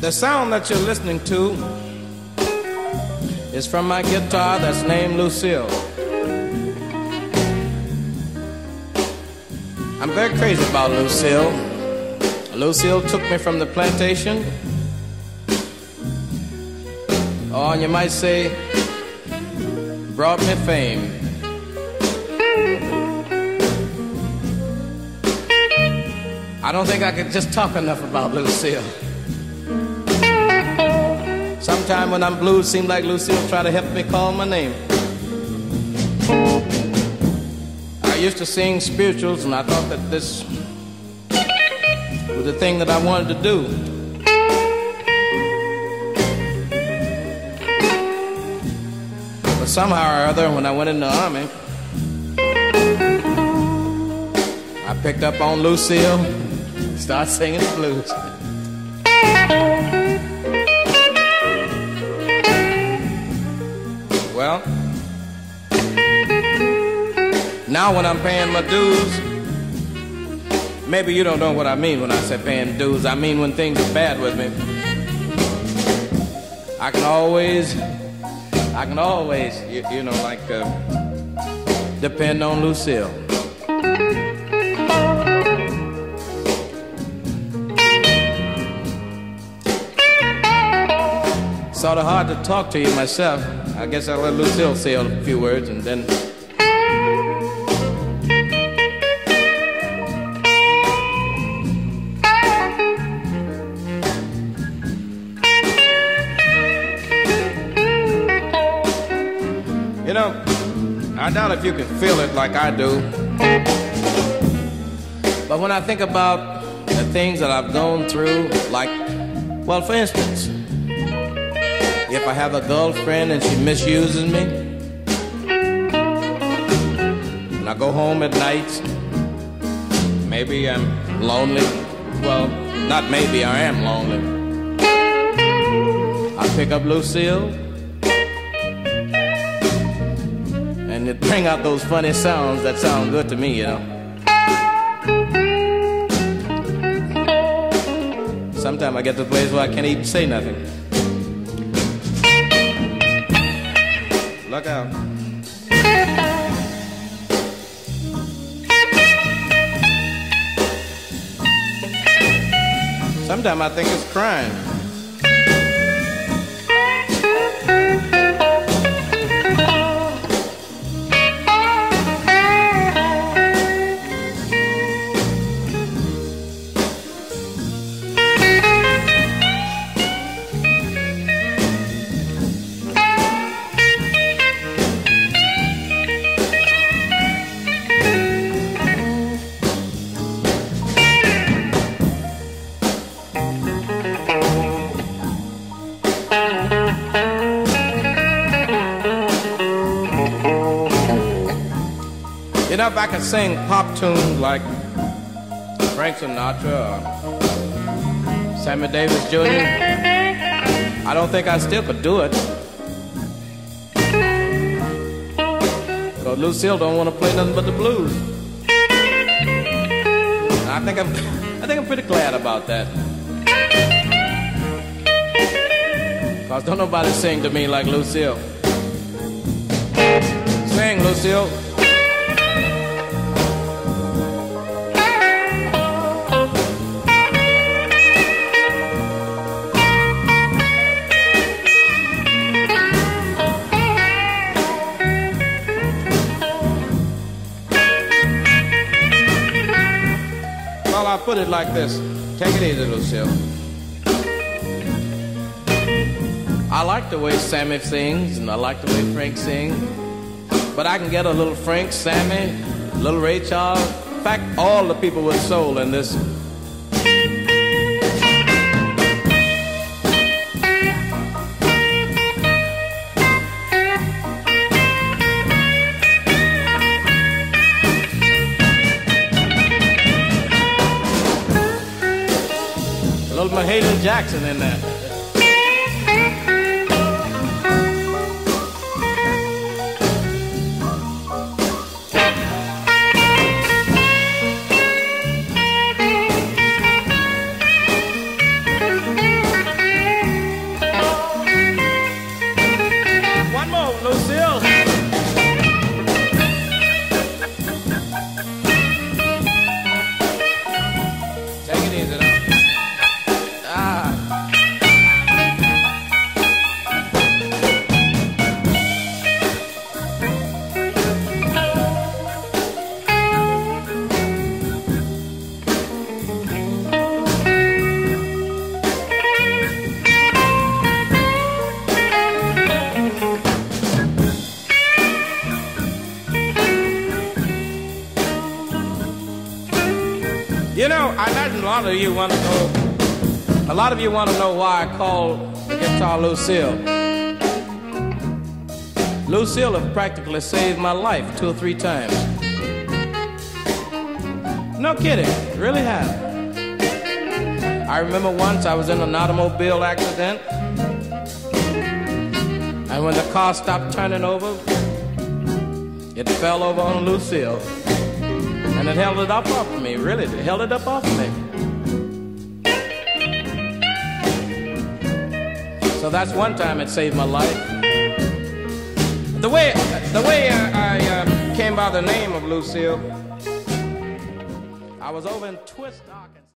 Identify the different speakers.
Speaker 1: The sound that you're listening to is from my guitar that's named Lucille. I'm very crazy about Lucille. Lucille took me from the plantation. Oh, and you might say, brought me fame. I don't think I could just talk enough about Lucille. Sometime when I'm blue, it seems like Lucille try to help me call my name. I used to sing spirituals, and I thought that this was the thing that I wanted to do. But somehow or other, when I went in the army, I picked up on Lucille, started singing the blues. Now when I'm paying my dues, maybe you don't know what I mean when I say paying dues. I mean when things are bad with me. I can always, I can always, you, you know, like uh, depend on Lucille. Sort of hard to talk to you myself. I guess I'll let Lucille say a few words and then. Know, I doubt if you can feel it like I do. But when I think about the things that I've gone through, like, well, for instance, if I have a girlfriend and she misuses me, and I go home at night, maybe I'm lonely. Well, not maybe, I am lonely. I pick up Lucille and it bring out those funny sounds that sound good to me, you know. Sometimes I get to a place where I can't even say nothing. Look out. Sometimes I think it's crime. You know, if I could sing pop tunes like Frank Sinatra or Sammy Davis Jr., I don't think I still could do it. Because Lucille don't want to play nothing but the blues. And I think I'm, I think I'm pretty glad about that. Because don't nobody sing to me like Lucille. Sing, Lucille. Put it like this. Take it easy, Lucille. I like the way Sammy sings, and I like the way Frank sings. But I can get a little Frank, Sammy, little Ray Charles. In fact, all the people with soul in this Mahalia Jackson in there. You know, I imagine a lot of you want to know. A lot of you want to know why I call the guitar Lucille. Lucille have practically saved my life two or three times. No kidding, really have. I remember once I was in an automobile accident, and when the car stopped turning over, it fell over on Lucille. And it held it up off of me, really. It held it up off of me. So that's one time it saved my life. The way, the way I, I uh, came by the name of Lucille, I was over in Twist.